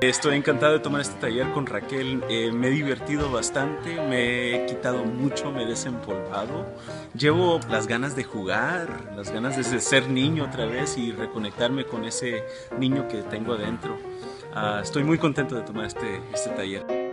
Estoy encantado de tomar este taller con Raquel. Eh, me he divertido bastante, me he quitado mucho, me he desempolvado. Llevo las ganas de jugar, las ganas de ser niño otra vez y reconectarme con ese niño que tengo adentro. Ah, estoy muy contento de tomar este, este taller.